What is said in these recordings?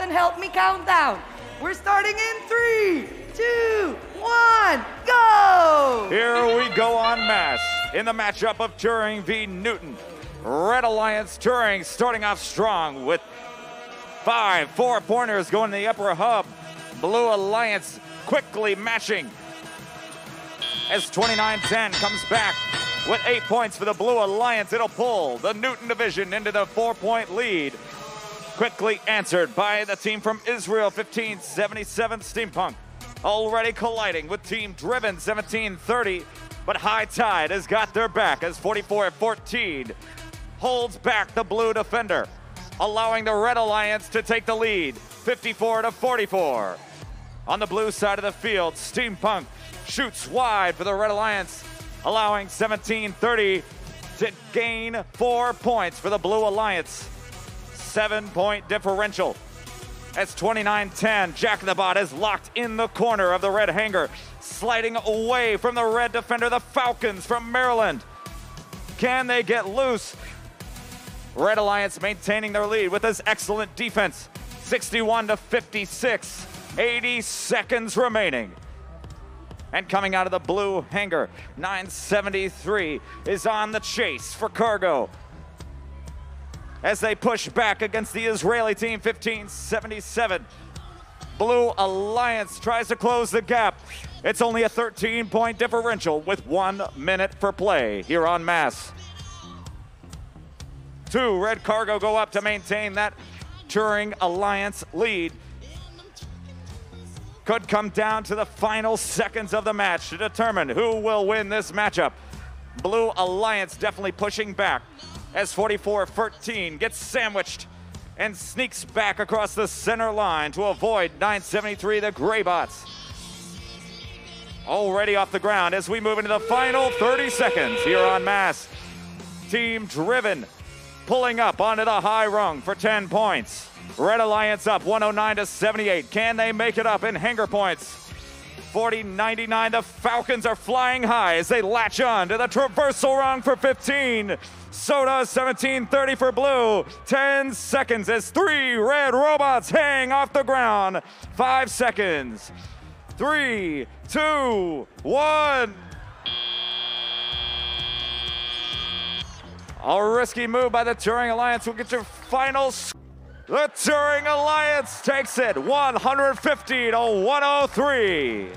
and help me count down. We're starting in three, two, one, go! Here we go on mass in the matchup of Turing v. Newton. Red Alliance Turing starting off strong with five four pointers going to the upper hub. Blue Alliance quickly matching as 29-10 comes back with eight points for the Blue Alliance. It'll pull the Newton division into the four-point lead. Quickly answered by the team from Israel, 1577 Steampunk. Already colliding with Team Driven, 1730. But High Tide has got their back as 44 14 holds back the blue defender, allowing the Red Alliance to take the lead, 54 to 44. On the blue side of the field, Steampunk shoots wide for the Red Alliance, allowing 1730 to gain four points for the Blue Alliance. Seven point differential. As 29 10, Jack the Bot is locked in the corner of the red hanger, sliding away from the red defender, the Falcons from Maryland. Can they get loose? Red Alliance maintaining their lead with this excellent defense. 61 to 56, 80 seconds remaining. And coming out of the blue hanger, 973 is on the chase for Cargo. As they push back against the Israeli team, 1577. Blue Alliance tries to close the gap. It's only a 13 point differential with one minute for play here on Mass. Two, Red Cargo go up to maintain that Turing Alliance lead. Could come down to the final seconds of the match to determine who will win this matchup. Blue Alliance definitely pushing back as 44-13 gets sandwiched and sneaks back across the center line to avoid 973 the Greybots. Already off the ground as we move into the final 30 seconds here on Mass. Team driven, pulling up onto the high rung for 10 points. Red Alliance up 109 to 78. Can they make it up in hanger points? 40 99. The Falcons are flying high as they latch on to the traversal rung for 15. Soda 17 30 for blue. 10 seconds as three red robots hang off the ground. Five seconds. Three, two, one. A risky move by the Turing Alliance will get your final. The Turing Alliance takes it 150 to 103.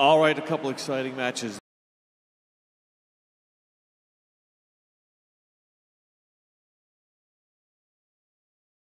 All right, a couple exciting matches